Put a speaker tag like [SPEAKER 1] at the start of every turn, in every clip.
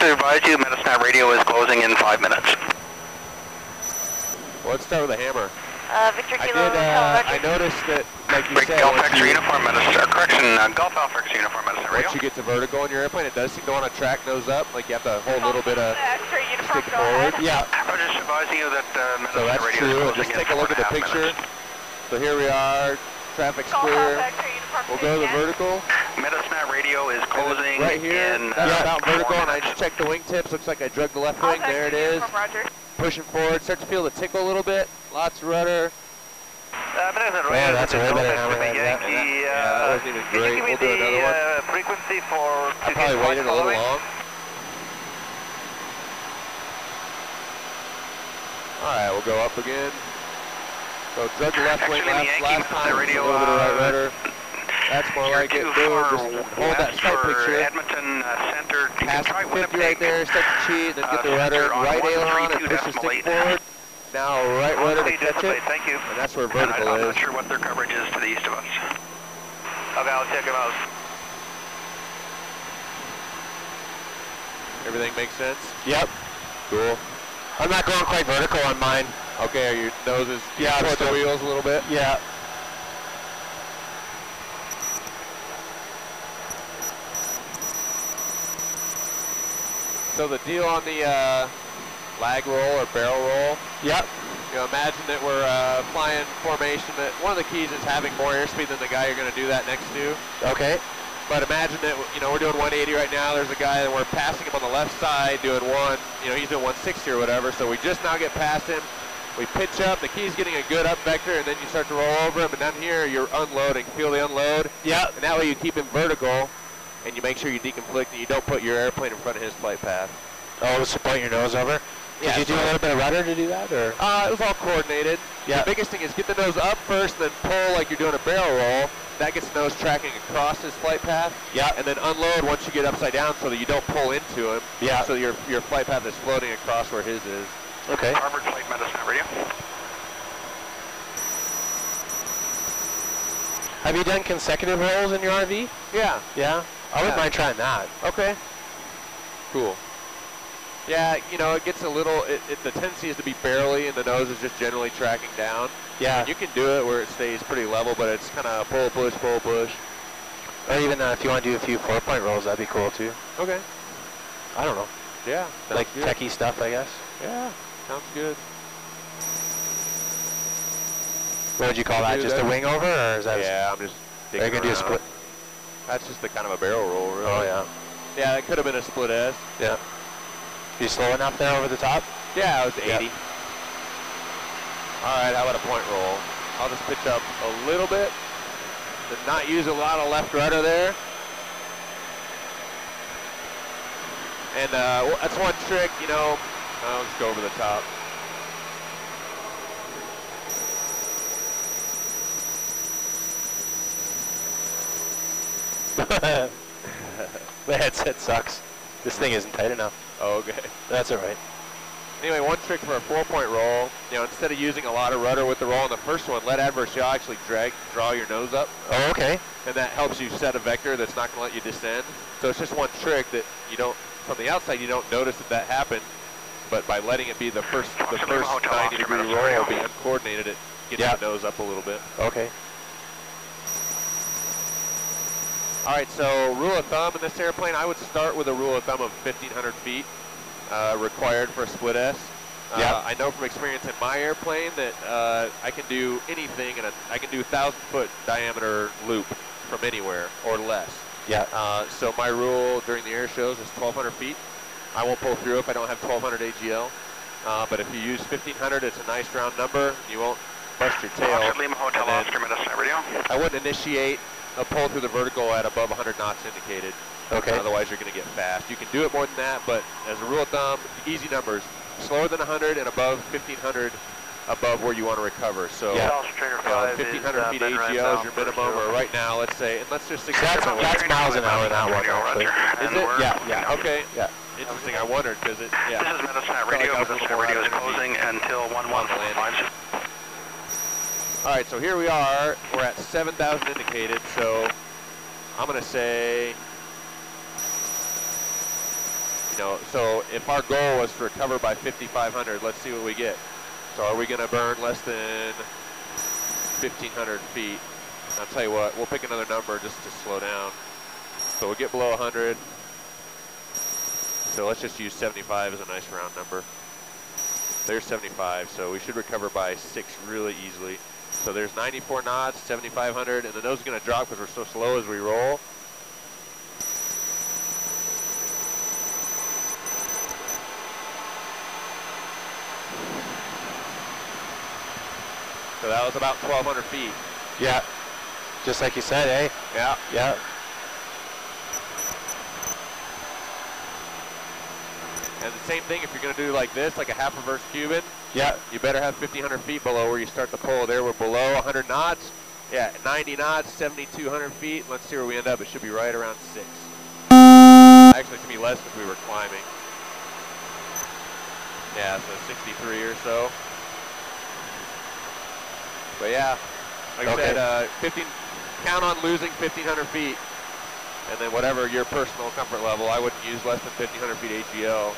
[SPEAKER 1] to advise you, Medicine Hat radio is closing in five minutes.
[SPEAKER 2] Well, let's start with a hammer.
[SPEAKER 3] Uh, Victor
[SPEAKER 2] I did, uh, I noticed that, like you
[SPEAKER 1] Break
[SPEAKER 2] said,
[SPEAKER 1] Golf
[SPEAKER 2] once
[SPEAKER 1] X
[SPEAKER 2] you,
[SPEAKER 1] uniform Medicine Hat, correction, uh, Golf Alpha X uniform Medicine Hat radio.
[SPEAKER 2] once you get to vertical in your airplane, it does seem to want to track nose up. Like you have to hold a little bit of
[SPEAKER 3] X-ray uniform,
[SPEAKER 2] stick forward.
[SPEAKER 3] ahead.
[SPEAKER 2] Yeah.
[SPEAKER 1] Roger, just advising you that uh,
[SPEAKER 2] So
[SPEAKER 1] Medicine Hat
[SPEAKER 2] that's
[SPEAKER 1] radio
[SPEAKER 2] true.
[SPEAKER 1] is
[SPEAKER 2] And
[SPEAKER 1] closing
[SPEAKER 2] just
[SPEAKER 1] in
[SPEAKER 2] take a look at the picture.
[SPEAKER 1] minutes.
[SPEAKER 2] So here we are. Traffic's
[SPEAKER 3] Golf
[SPEAKER 2] clear.
[SPEAKER 3] Alpha X-ray uniform,
[SPEAKER 2] We'll go to the vertical.
[SPEAKER 1] Medicine Hat radio is
[SPEAKER 2] And
[SPEAKER 1] closing
[SPEAKER 2] right here,
[SPEAKER 1] in
[SPEAKER 2] that's
[SPEAKER 1] uh,
[SPEAKER 2] about vertical, and I just checked the wingtips. Looks like I drug the left wing. There it
[SPEAKER 3] X-ray
[SPEAKER 2] is.
[SPEAKER 3] uniform, Roger.
[SPEAKER 2] Pushing forward. Start to feel the tickle a little bit. Lots of rudder.
[SPEAKER 1] Uh, Medicine Hat
[SPEAKER 4] Yeah, that's a
[SPEAKER 1] is
[SPEAKER 4] way better hammer
[SPEAKER 1] Lima
[SPEAKER 4] than that.
[SPEAKER 2] Yeah, that
[SPEAKER 1] uh,
[SPEAKER 2] wasn't even
[SPEAKER 1] Can you
[SPEAKER 2] great.
[SPEAKER 1] give me
[SPEAKER 2] We'll do
[SPEAKER 1] the
[SPEAKER 2] another one.
[SPEAKER 1] uh, frequency for
[SPEAKER 2] I
[SPEAKER 1] to
[SPEAKER 2] probably
[SPEAKER 1] get
[SPEAKER 2] waited a little long. All right, we'll go up again. So drug the left wing
[SPEAKER 1] Actually,
[SPEAKER 2] last,
[SPEAKER 1] the Yankee
[SPEAKER 2] last time.
[SPEAKER 1] the radio,
[SPEAKER 2] a little bit of right
[SPEAKER 1] uh,
[SPEAKER 2] rudder. That's more
[SPEAKER 1] You're
[SPEAKER 2] like it.
[SPEAKER 1] too far
[SPEAKER 2] Just hold that
[SPEAKER 1] west
[SPEAKER 2] sight
[SPEAKER 1] for
[SPEAKER 2] picture.
[SPEAKER 1] Edmonton uh, Center. You can
[SPEAKER 2] Pass
[SPEAKER 1] try
[SPEAKER 2] 50 right there. Start to cheat, then get
[SPEAKER 1] Uh,
[SPEAKER 2] the rudder. Right aileron and
[SPEAKER 1] 132
[SPEAKER 2] push the
[SPEAKER 1] decimal
[SPEAKER 2] stick
[SPEAKER 1] eight.
[SPEAKER 2] forward. Now right rudder to
[SPEAKER 1] Okay,
[SPEAKER 2] catch it.
[SPEAKER 1] Thank you.
[SPEAKER 2] And that's where
[SPEAKER 1] And I-
[SPEAKER 2] vertical
[SPEAKER 1] I'm
[SPEAKER 2] is.
[SPEAKER 1] not sure what their coverage is to the east of us. Okay, I'll check them out.
[SPEAKER 2] Everything makes sense?
[SPEAKER 4] Yep.
[SPEAKER 2] Cool.
[SPEAKER 4] I'm not going quite vertical on mine.
[SPEAKER 2] Okay, are your noses
[SPEAKER 4] Yeah, I'm
[SPEAKER 2] towards the
[SPEAKER 4] still-
[SPEAKER 2] wheels a little bit?
[SPEAKER 4] Yeah.
[SPEAKER 2] So the deal on the uh, lag roll or barrel roll,
[SPEAKER 4] Yep.
[SPEAKER 2] you know, imagine that we're uh, flying formation. That one of the keys is having more airspeed than the guy you're going to do that next to.
[SPEAKER 4] Okay.
[SPEAKER 2] But imagine that you know we're doing 180 right now. There's a guy and we're passing him on the left side doing one. You know he's doing 160 or whatever. So we just now get past him. We pitch up. The key's getting a good up vector, and then you start to roll over him. And down here you're unloading. Feel the unload.
[SPEAKER 4] Yep.
[SPEAKER 2] And that way you keep him vertical, and you make sure you deconflict and you don't put your airplane in front of his flight path.
[SPEAKER 4] Oh, so point your nose over. Did
[SPEAKER 2] Yeah,
[SPEAKER 4] you do
[SPEAKER 2] so-
[SPEAKER 4] a little bit of rudder to do that, or?
[SPEAKER 2] Uh, it was all coordinated.
[SPEAKER 4] Yeah.
[SPEAKER 2] The biggest thing is get the nose up first, then pull like you're doing a barrel roll. That gets the nose tracking across his flight path.
[SPEAKER 4] Yeah.
[SPEAKER 2] And then unload once you get upside down so that you don't pull into him.
[SPEAKER 4] Yeah.
[SPEAKER 2] So your your flight path is floating across where his is.
[SPEAKER 4] Okay.
[SPEAKER 1] Harvard Flight Medicine Radio.
[SPEAKER 4] Have you done consecutive rolls in your RV?
[SPEAKER 2] Yeah.
[SPEAKER 4] Yeah. I wouldn't
[SPEAKER 2] Yeah.
[SPEAKER 4] mind trying that.
[SPEAKER 2] Okay. Cool. Yeah, you know, it gets a little, it, it, the tendency is to be barely and the nose is just generally tracking down.
[SPEAKER 4] Yeah.
[SPEAKER 2] And you can do it where it stays pretty level, but it's kind of pull, push, pull, push.
[SPEAKER 4] Or even uh, if you want to do a few four-point rolls, that'd be cool too.
[SPEAKER 2] Okay.
[SPEAKER 4] I don't know.
[SPEAKER 2] Yeah.
[SPEAKER 4] like
[SPEAKER 2] good.
[SPEAKER 4] techie stuff, I guess.
[SPEAKER 2] Yeah. Sounds good.
[SPEAKER 4] What would you call that? Just a wing over, or is that?
[SPEAKER 2] Yeah, I'm just.
[SPEAKER 4] Are you gonna do a split?
[SPEAKER 2] That's just the kind of a barrel roll, really.
[SPEAKER 4] Oh yeah.
[SPEAKER 2] Yeah, it could have been a split S.
[SPEAKER 4] Yeah. You slow enough there over the top?
[SPEAKER 2] Yeah, it was 80.
[SPEAKER 4] Yeah.
[SPEAKER 2] All right, how about a point roll? I'll just pitch up a little bit. Did not use a lot of left rudder there. And uh, that's one trick, you know. I'll just go over the top.
[SPEAKER 4] the headset sucks. This thing isn't tight enough.
[SPEAKER 2] Oh, okay.
[SPEAKER 4] That's all right.
[SPEAKER 2] Anyway, one trick for a four-point roll, you know, instead of using a lot of rudder with the roll on the first one, let adverse yaw actually drag, draw your nose up,
[SPEAKER 4] Oh, okay.
[SPEAKER 2] and that helps you set a vector that's not going to let you descend. So it's just one trick that you don't, from the outside, you don't notice that that happened, but by letting it be the first, the first
[SPEAKER 1] Hotel
[SPEAKER 2] 90
[SPEAKER 1] Oscar
[SPEAKER 2] degree
[SPEAKER 1] Minutes
[SPEAKER 2] roll,
[SPEAKER 1] Radio.
[SPEAKER 2] be uncoordinated, it gets
[SPEAKER 4] Yeah.
[SPEAKER 2] the nose up a little bit.
[SPEAKER 4] Okay.
[SPEAKER 2] All right, so rule of thumb in this airplane, I would start with a rule of thumb of 1,500 feet uh, required for a split S. Uh,
[SPEAKER 4] Yeah.
[SPEAKER 2] I know from experience in my airplane that uh, I can do anything, and I can do 1,000 foot diameter loop from anywhere or less.
[SPEAKER 4] Yeah.
[SPEAKER 2] Uh, so my rule during the air shows is 1,200 feet. I won't pull through if I don't have 1,200 AGL. Uh, but if you use 1,500, it's a nice round number. You won't bust your tail.
[SPEAKER 1] Lima Hotel Oscar Medicine Radio.
[SPEAKER 2] I wouldn't initiate a pull through the vertical at above 100 knots indicated.
[SPEAKER 4] Okay.
[SPEAKER 2] Otherwise, you're going to get fast. You can do it more than that, but as a rule of thumb, easy numbers. Slower than 100 and above 1500 above where you want to recover. So
[SPEAKER 4] Yeah.
[SPEAKER 1] South Stringer
[SPEAKER 2] you know,
[SPEAKER 1] 5 is
[SPEAKER 2] 1500
[SPEAKER 1] uh,
[SPEAKER 2] feet
[SPEAKER 1] Ben
[SPEAKER 2] AGL is your minimum,
[SPEAKER 1] zero.
[SPEAKER 2] or right now, let's say, and let's just
[SPEAKER 4] That's-
[SPEAKER 2] experiment
[SPEAKER 4] that's miles an hour in that one, actually.
[SPEAKER 2] Is it?
[SPEAKER 4] Yeah, yeah.
[SPEAKER 2] Okay.
[SPEAKER 4] Yeah.
[SPEAKER 2] Interesting. I wondered because it. Yeah.
[SPEAKER 1] This is Medicine
[SPEAKER 2] Felt
[SPEAKER 1] Radio.
[SPEAKER 2] like I was
[SPEAKER 1] Medicine Radio is
[SPEAKER 2] more
[SPEAKER 1] closing until 1145.
[SPEAKER 2] All right, so here we are. We're at 7,000 indicated, so I'm going to say you know, so if our goal was to recover by 5,500, let's see what we get. So are we going to burn less than 1,500 feet? I'll tell you what, we'll pick another number just to slow down. So we'll get below 100. So let's just use 75 as a nice round number. There's 75, so we should recover by six really easily. So there's 94 knots, 7,500, and the nose is going to drop because we're so slow as we roll. So that was about 1,200 feet.
[SPEAKER 4] Yeah. Just like you said, eh?
[SPEAKER 2] Yeah.
[SPEAKER 4] Yeah.
[SPEAKER 2] And the same thing if you're going to do like this, like a half reverse Cuban,
[SPEAKER 4] Yeah.
[SPEAKER 2] you better have 1,500 feet below where you start the pull. There we're below 100 knots. Yeah, 90 knots, 7,200 feet. Let's see where we end up. It should be right around six. Actually, it should be less if we were climbing. Yeah, so 63 or so. But yeah, like
[SPEAKER 4] Okay.
[SPEAKER 2] I said, uh, 15. Count on losing 1,500 feet, and then whatever your personal comfort level. I wouldn't use less than 1,500 feet AGL.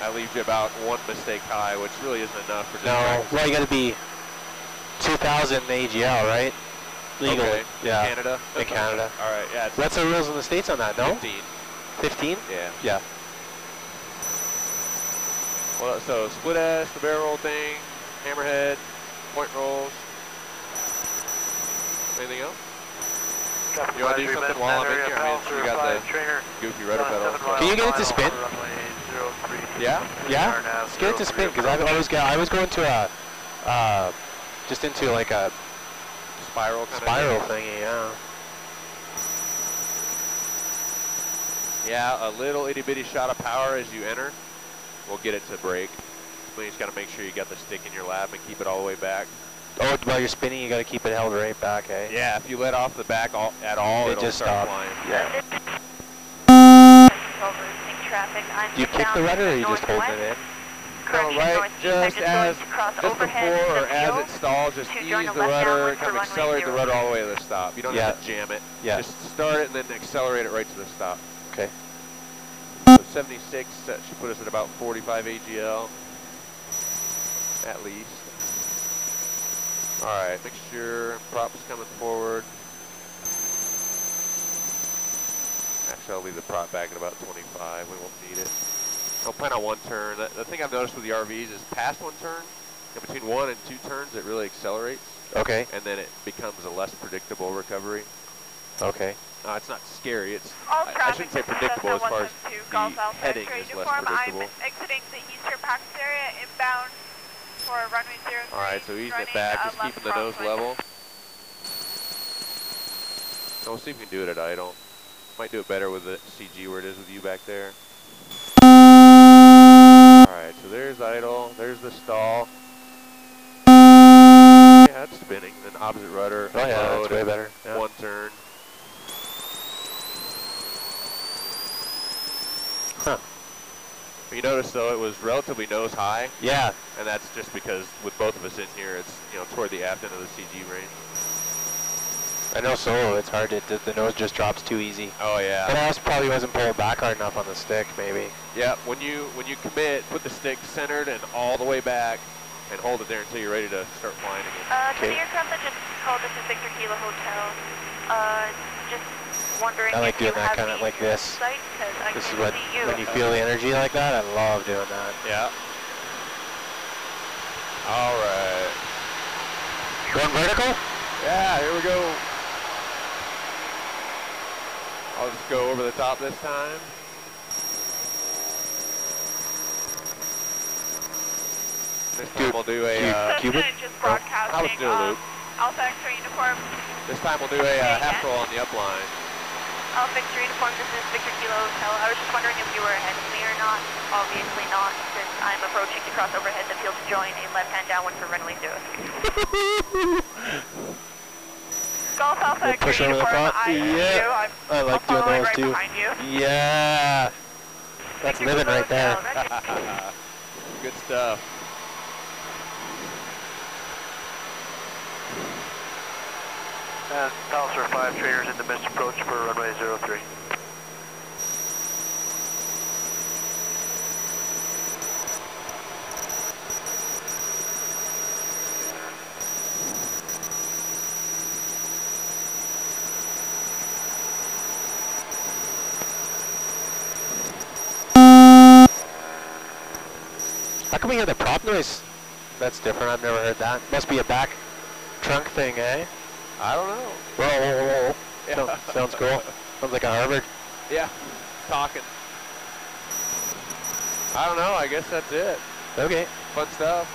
[SPEAKER 2] That leaves you about one mistake high, which really isn't enough for just
[SPEAKER 4] No.
[SPEAKER 2] practice.
[SPEAKER 4] Well, you got to be 2,000 AGL, right? Legally.
[SPEAKER 2] Okay.
[SPEAKER 4] Yeah.
[SPEAKER 2] Canada.
[SPEAKER 4] In Canada.
[SPEAKER 2] All right. Yeah. It's
[SPEAKER 4] What's the rules in the states on that? No.
[SPEAKER 2] 15.
[SPEAKER 4] 15.
[SPEAKER 2] Yeah.
[SPEAKER 4] Yeah.
[SPEAKER 2] Well, so split S, the barrel roll thing, hammerhead, point rolls. Anything else? You wanna do something while I'm in here? I mean, you got the goofy rudder pedal.
[SPEAKER 4] Can you get it to spin?
[SPEAKER 2] Yeah.
[SPEAKER 4] Yeah. Let's get it to spin because I always got. I was going to a, uh, just into like a
[SPEAKER 2] Spiral kind
[SPEAKER 4] spiral
[SPEAKER 2] of
[SPEAKER 4] thingy. Yeah.
[SPEAKER 2] Yeah, a little itty bitty shot of power as you enter We'll get it to break. So you just got to make sure you got the stick in your lap and keep it all the way back.
[SPEAKER 4] Oh, while you're spinning, you got to keep it held right back, eh?
[SPEAKER 2] Yeah, if you let off the back all, at all,
[SPEAKER 4] It
[SPEAKER 2] it'll
[SPEAKER 4] just
[SPEAKER 2] start
[SPEAKER 4] stopped.
[SPEAKER 2] flying.
[SPEAKER 4] Yeah.
[SPEAKER 3] Traffic. I'm
[SPEAKER 4] Do you kick the rudder or you just hold it in?
[SPEAKER 2] No, right, just as, just before or as it stalls, just ease the
[SPEAKER 3] the
[SPEAKER 2] rudder,
[SPEAKER 3] downwind
[SPEAKER 2] kind of accelerate the rudder all the way to the stop. You don't have to jam it.
[SPEAKER 4] Yeah.
[SPEAKER 2] Just start it and then accelerate it right to the stop.
[SPEAKER 4] Okay.
[SPEAKER 2] So 76, that should put us at about 45 AGL, at least. All right, mixture, props coming forward. Actually, I'll leave the prop back at about 25. We won't need it. I'll plan on one turn. The, the thing I've noticed with the RVs is past one turn, in between one and two turns, it really accelerates,
[SPEAKER 4] Okay.
[SPEAKER 2] and then it becomes a less predictable recovery.
[SPEAKER 4] Okay.
[SPEAKER 2] Uh, it's not scary. It's I, I shouldn't say predictable as far as the
[SPEAKER 3] Golf
[SPEAKER 2] heading
[SPEAKER 3] X-ray
[SPEAKER 2] is less predictable.
[SPEAKER 3] I'm exiting the eastern practice area inbound for runway 03.
[SPEAKER 2] All right, so easing it back, just
[SPEAKER 3] left
[SPEAKER 2] keeping the nose level. And we'll see if we can do it at idle. Might do it better with the CG where it is with you back there. All right, so there's idle. There's the stall. Yeah, it's spinning. Then opposite rudder.
[SPEAKER 4] Oh yeah, that's way better. Yeah.
[SPEAKER 2] One turn.
[SPEAKER 4] Huh.
[SPEAKER 2] You notice though it was relatively nose high,
[SPEAKER 4] Yeah.
[SPEAKER 2] and that's just because with both of us in here, it's you know toward the aft end of the CG range.
[SPEAKER 4] I know solo. It's hard. It, the, the nose just drops too easy.
[SPEAKER 2] Oh yeah.
[SPEAKER 4] But I also probably wasn't pulled back hard enough on the stick, maybe.
[SPEAKER 2] Yeah, when you when you commit, put the stick centered and all the way back, and hold it there until you're ready to start flying again.
[SPEAKER 3] Uh, to
[SPEAKER 4] Okay.
[SPEAKER 3] the aircraft that just called us is Victor Kilo Hotel. Uh, just wondering
[SPEAKER 4] I like
[SPEAKER 3] if you
[SPEAKER 4] doing that kinda like this.
[SPEAKER 3] Site, 'cause I
[SPEAKER 4] This is what,
[SPEAKER 3] see you.
[SPEAKER 4] when you feel the energy like that, I love doing that.
[SPEAKER 2] Yeah. All right.
[SPEAKER 4] Going vertical?
[SPEAKER 2] Yeah, here we go. I'll just go over the top this time. This time we'll do a. Uh,
[SPEAKER 4] Cuban?
[SPEAKER 3] just
[SPEAKER 2] I'll
[SPEAKER 3] broadcasting.
[SPEAKER 2] do a loop.
[SPEAKER 3] Um, Alpha X-ray uniform.
[SPEAKER 2] This time we'll do a uh, half roll on the upline.
[SPEAKER 3] Alpha X-ray uniform. This is Victor Kilo Hotel. I was just wondering if you were ahead of me or not. Obviously not, since I'm approaching to cross overhead the field to join a left-hand downwind for runway zero. Golf Alpha
[SPEAKER 4] We'll push
[SPEAKER 3] X-ray
[SPEAKER 4] over the
[SPEAKER 3] uniform.
[SPEAKER 4] front.
[SPEAKER 3] I see
[SPEAKER 4] Yeah.
[SPEAKER 3] You. I'm
[SPEAKER 4] I like doing those
[SPEAKER 3] right
[SPEAKER 4] too.
[SPEAKER 3] you.
[SPEAKER 4] Yeah. That's
[SPEAKER 3] Victor
[SPEAKER 4] living right there.
[SPEAKER 3] Hotel, ready-
[SPEAKER 2] Good stuff.
[SPEAKER 1] Uh, and Palliser 5 trainers in the missed approach for runway 03.
[SPEAKER 4] Come we hear the prop noise? That's different. I've never heard that. Must be a back trunk thing, eh?
[SPEAKER 2] I don't know.
[SPEAKER 4] Whoa, whoa, whoa.
[SPEAKER 2] Yeah.
[SPEAKER 4] Sounds- Sounds cool. Sounds like a Harvard.
[SPEAKER 2] Yeah, talking. I don't know. I guess that's it.
[SPEAKER 4] Okay.
[SPEAKER 2] Fun stuff.